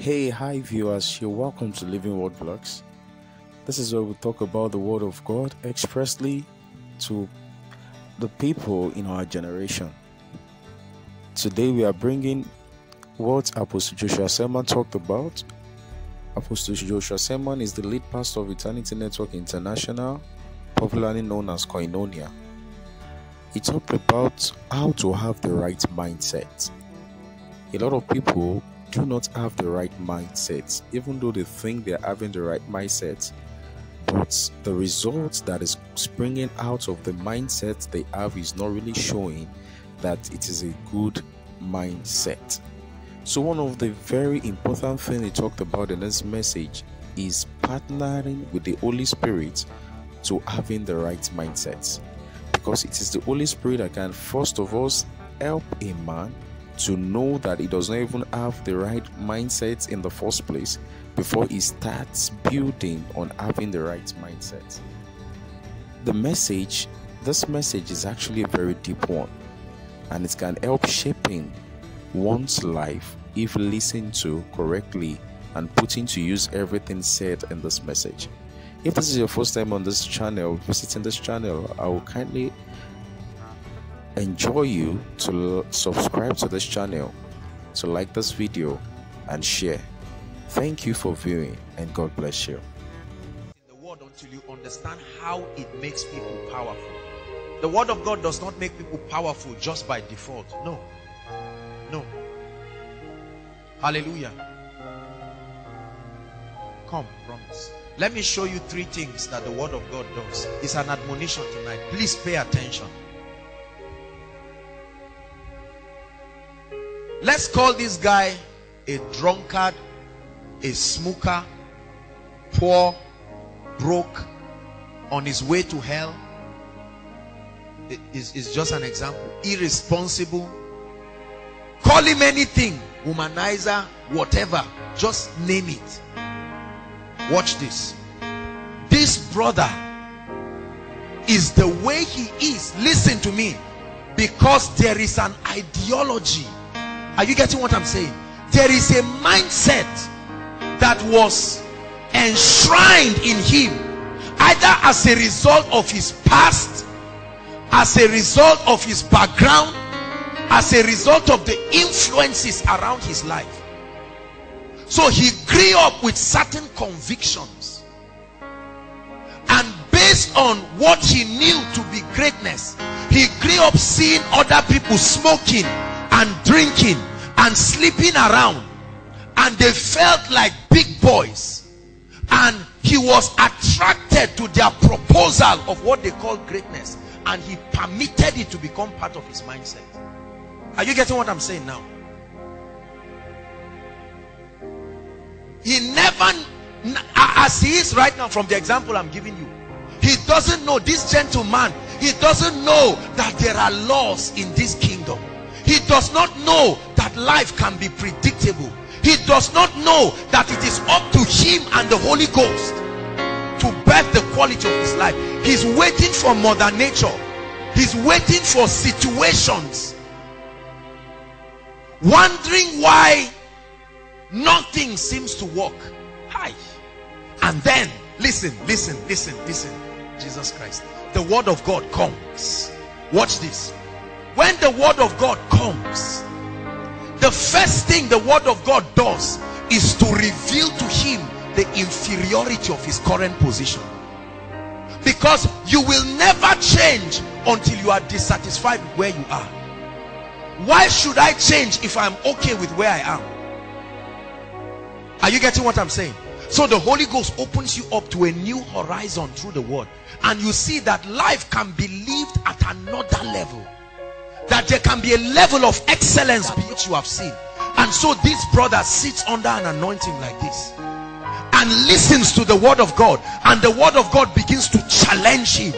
Hey, hi viewers, you're welcome to Living Word Vlogs. This is where we talk about the Word of God expressly to the people in our generation. Today we are bringing what Apostle Joshua Selman talked about. Apostle Joshua Selman is the lead pastor of Eternity Network International, popularly known as Koinonia. He talked about how to have the right mindset. A lot of people do not have the right mindset, even though they think they're having the right mindset. But the results that is springing out of the mindset they have is not really showing that it is a good mindset. So, one of the very important things he talked about in this message is partnering with the Holy Spirit to having the right mindset. Because it is the Holy Spirit that can, first of all, help a man to know that he does not even have the right mindset in the first place before he starts building on having the right mindset. The message, this message is actually a very deep one and it can help shaping one's life if listened to correctly and putting to use everything said in this message. If this is your first time on this channel, visiting this channel, I will kindly enjoy you to subscribe to this channel, to like this video, and share. Thank you for viewing, and God bless you. in the word until you understand how it makes people powerful. The word of God does not make people powerful just by default. No. No. Hallelujah. Come, promise. Let me show you three things that the word of God does. It's an admonition tonight. Please pay attention. Let's call this guy a drunkard, a smoker, poor, broke, on his way to hell. It is is just an example. Irresponsible. Call him anything, womanizer, whatever. Just name it. Watch this. This brother is the way he is. Listen to me. Because there is an ideology. Are you getting what I'm saying? There is a mindset that was enshrined in him either as a result of his past, as a result of his background, as a result of the influences around his life. So he grew up with certain convictions. And based on what he knew to be greatness, he grew up seeing other people smoking and drinking and sleeping around. And they felt like big boys. And he was attracted to their proposal of what they call greatness. And he permitted it to become part of his mindset. Are you getting what I'm saying now? He never, as he is right now from the example I'm giving you, he doesn't know, this gentleman, he doesn't know that there are laws in this kingdom. He does not know that life can be predictable. He does not know that it is up to him and the Holy Ghost to birth the quality of his life. He's waiting for mother nature. He's waiting for situations. Wondering why nothing seems to work. Hi. And then, listen, listen, listen, listen. Jesus Christ. The word of God comes. Watch this. When the word of God comes, the first thing the word of God does is to reveal to him the inferiority of his current position. Because you will never change until you are dissatisfied with where you are. Why should I change if I'm okay with where I am? Are you getting what I'm saying? So the Holy Ghost opens you up to a new horizon through the word. And you see that life can be lived at another level. That there can be a level of excellence which you have seen. And so this brother sits under an anointing like this. And listens to the word of God. And the word of God begins to challenge him.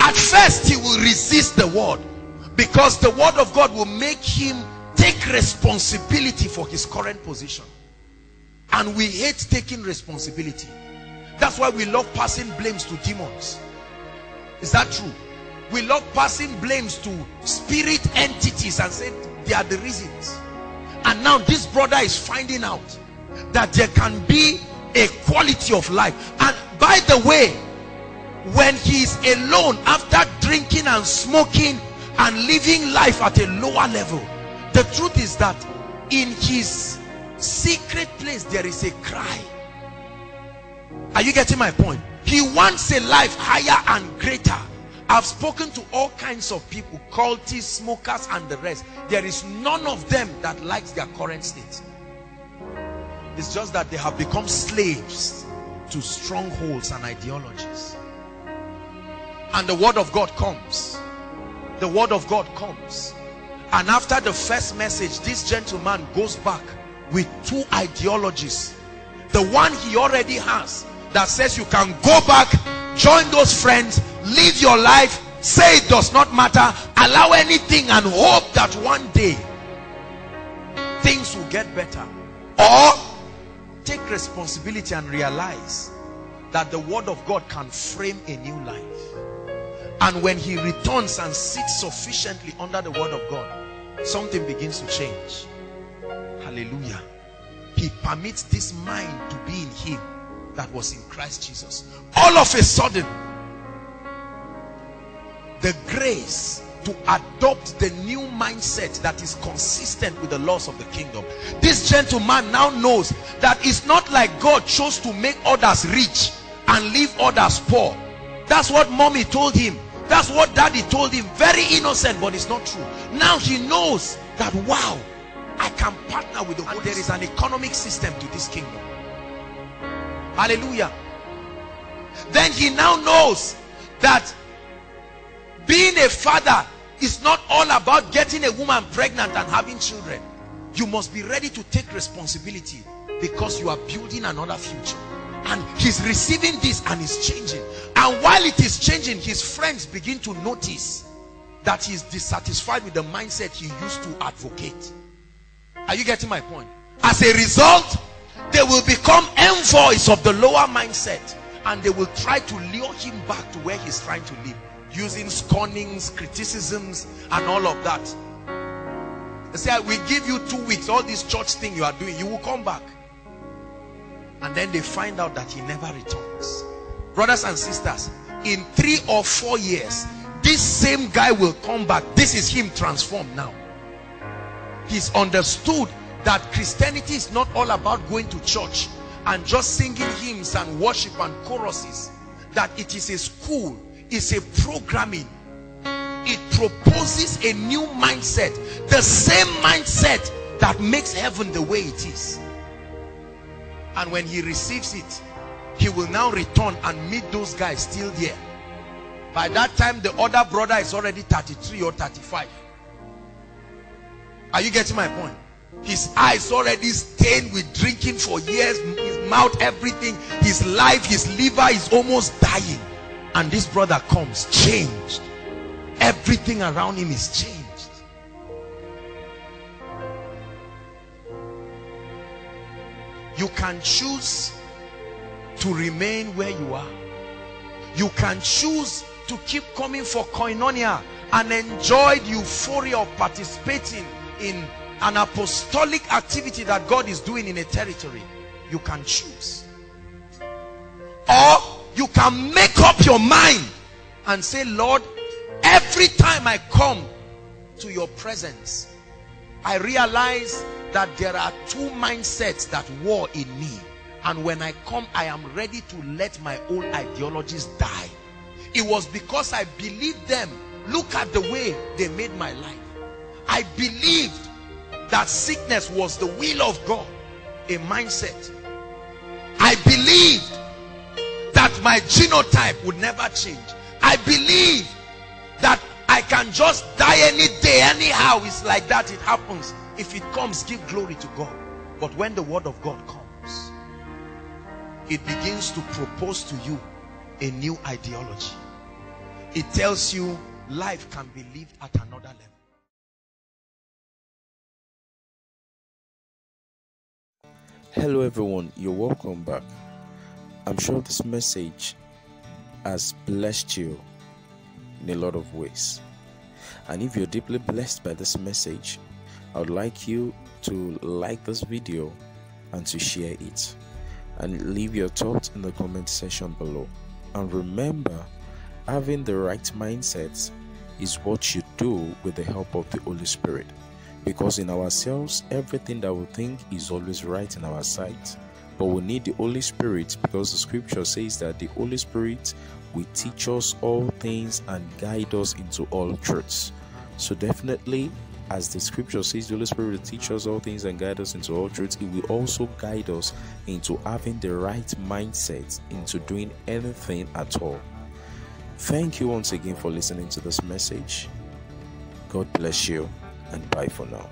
At first he will resist the word. Because the word of God will make him take responsibility for his current position. And we hate taking responsibility. That's why we love passing blames to demons. Is that true? We love passing blames to spirit entities and say they are the reasons. And now this brother is finding out that there can be a quality of life. And by the way, when he is alone after drinking and smoking and living life at a lower level, the truth is that in his secret place there is a cry. Are you getting my point? He wants a life higher and greater. I've spoken to all kinds of people, cultists, smokers, and the rest. There is none of them that likes their current state. It's just that they have become slaves to strongholds and ideologies. And the word of God comes. The word of God comes. And after the first message, this gentleman goes back with two ideologies. The one he already has that says you can go back, join those friends, live your life, say it does not matter, allow anything and hope that one day things will get better. Or take responsibility and realize that the word of God can frame a new life. And when he returns and sits sufficiently under the word of God, something begins to change. Hallelujah. He permits this mind to be in him that was in Christ Jesus. All of a sudden, the grace to adopt the new mindset that is consistent with the laws of the kingdom. This gentleman now knows that it's not like God chose to make others rich and leave others poor. That's what mommy told him. That's what daddy told him. Very innocent, but it's not true. Now he knows that, wow, I can partner with the and there is an economic system to this kingdom. Hallelujah. Then he now knows that being a father is not all about getting a woman pregnant and having children. You must be ready to take responsibility because you are building another future. And he's receiving this and it's changing. And while it is changing, his friends begin to notice that he's dissatisfied with the mindset he used to advocate. Are you getting my point? As a result, they will become envoys of the lower mindset and they will try to lure him back to where he's trying to live using scornings, criticisms, and all of that. They say, we give you two weeks, all this church thing you are doing, you will come back. And then they find out that he never returns. Brothers and sisters, in three or four years, this same guy will come back. This is him transformed now. He's understood that Christianity is not all about going to church and just singing hymns and worship and choruses. That it is a school is a programming. It proposes a new mindset the same mindset that makes heaven the way it is. And when he receives it he will now return and meet those guys still there. By that time the other brother is already 33 or 35 are you getting my point? His eyes already stained with drinking for years. His mouth everything. His life his liver is almost dying and this brother comes changed. Everything around him is changed. You can choose to remain where you are. You can choose to keep coming for koinonia and enjoy the euphoria of participating in an apostolic activity that God is doing in a territory. You can choose. Or can make up your mind and say lord every time i come to your presence i realize that there are two mindsets that war in me. And when i come i am ready to let my old ideologies die. It was because i believed them. Look at the way they made my life. I believed that sickness was the will of god a mindset. I believed my genotype would never change. I believe that I can just die any day, anyhow. It's like that, it happens. If it comes, give glory to God. But when the word of God comes, it begins to propose to you a new ideology. It tells you life can be lived at another level. Hello, everyone. You're welcome back. I'm sure this message has blessed you in a lot of ways. And if you're deeply blessed by this message, I would like you to like this video and to share it. And leave your thoughts in the comment section below. And remember, having the right mindset is what you do with the help of the Holy Spirit. Because in ourselves, everything that we think is always right in our sight. But we need the Holy Spirit because the scripture says that the Holy Spirit will teach us all things and guide us into all truths. So, definitely, as the scripture says, the Holy Spirit will teach us all things and guide us into all truths. It will also guide us into having the right mindset into doing anything at all. Thank you once again for listening to this message. God bless you and bye for now.